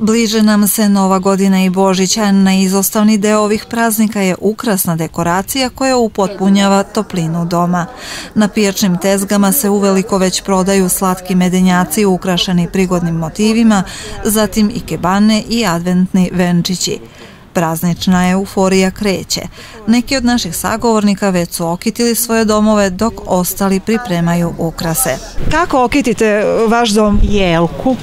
Bliže nam se Nova godina i Božić, a neizostavni deo ovih praznika je ukrasna dekoracija koja upotpunjava toplinu doma. Na pijačnim tezgama se uveliko već prodaju slatki medenjaci ukrašeni prigodnim motivima, zatim i kebane i adventni venčići. Praznična euforija kreće. Neki od naših sagovornika već su okitili svoje domove dok ostali pripremaju ukrase. Kako okitite vaš dom? Jelku.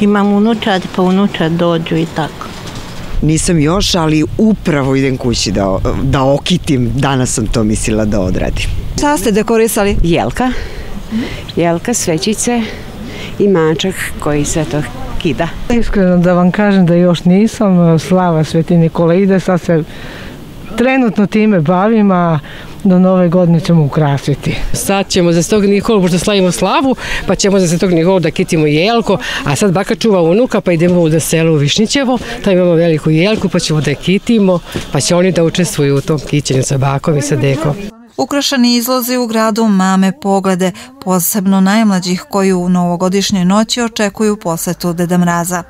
Imam unučad, pa unučad dođu i tako. Nisam još, ali upravo idem kući da, da okitim. Danas sam to mislila da odradim. Šta ste dekorisali? Jelka, jelka, svećice i mačak koji sve to kida. Iskreno da vam kažem da još nisam, slava Sveti Nikola ide, sad se trenutno time bavim, a do nove godine ćemo ukrasiti. Sad ćemo za Svetog Nikolu, pošto slavimo slavu, pa ćemo za Svetog Nikolu da kitimo jelko, a sad baka čuva unuka, pa idemo u selu u Višnićevo, tamo imamo veliku jelku, pa ćemo da je kitimo, pa će oni da učestvuju u tom kićenju sa bakom i sa dekom. Ukrašeni izlozi u gradu mame poglede, posebno najmlađih koji u novogodišnjoj noći očekuju posetu Deda Mraza.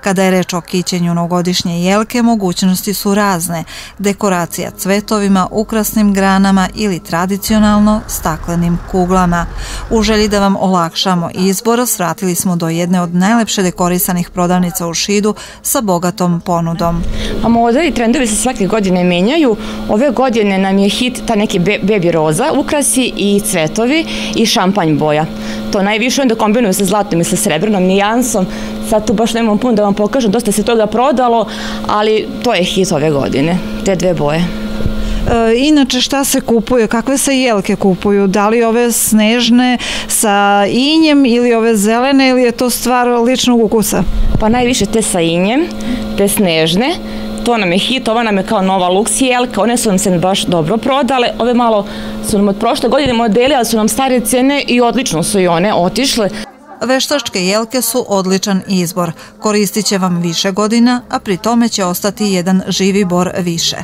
Kada je reč o kićenju novogodišnje jelke, mogućnosti su razne. Dekoracija cvetovima, ukrasnim granama ili tradicionalno staklenim kuglama. U želji da vam olakšamo izbor, svratili smo do jedne od najlepše dekorisanih prodavnica u Šidu sa bogatom ponudom. A moda i trendovi se svake godine menjaju. Ove godine nam je hit ta neki bebi roza ukrasi i cvetovi i šampanj boja. To najviše onda kombinuju sa zlatom i sa srebrnom nijansom. Sad tu baš nemam puno da vam pokažem, dosta se toga prodalo, ali to je hit ove godine, te dve boje. E, inače šta se kupuje, kakve se jelke kupuju, da li ove snežne sa injem ili ove zelene ili je to stvar ličnog ukusa? Pa najviše te sa injem, te snežne, to nam je hit, ova nam je kao nova Lux jelka, one su nam se baš dobro prodale, ove malo su nam od prošle godine modeli, ali su nam stare cene i odlično su i one otišle. Veštačke jelke su odličan izbor. Koristit će vam više godina, a pri tome će ostati jedan živi bor više.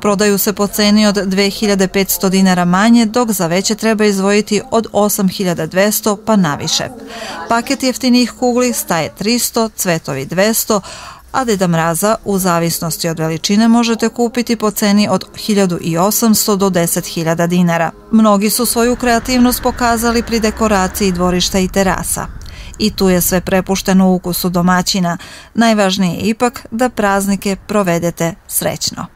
Prodaju se po ceni od 2500 dinara manje, dok za veće treba izvojiti od 8200 pa naviše. Paket jeftinih kugli staje 300, cvetovi 200, a Deda Mraza u zavisnosti od veličine možete kupiti po ceni od 1800 do 10.000 dinara. Mnogi su svoju kreativnost pokazali pri dekoraciji dvorišta i terasa. I tu je sve prepušteno ukusu domaćina. Najvažnije je ipak da praznike provedete srećno.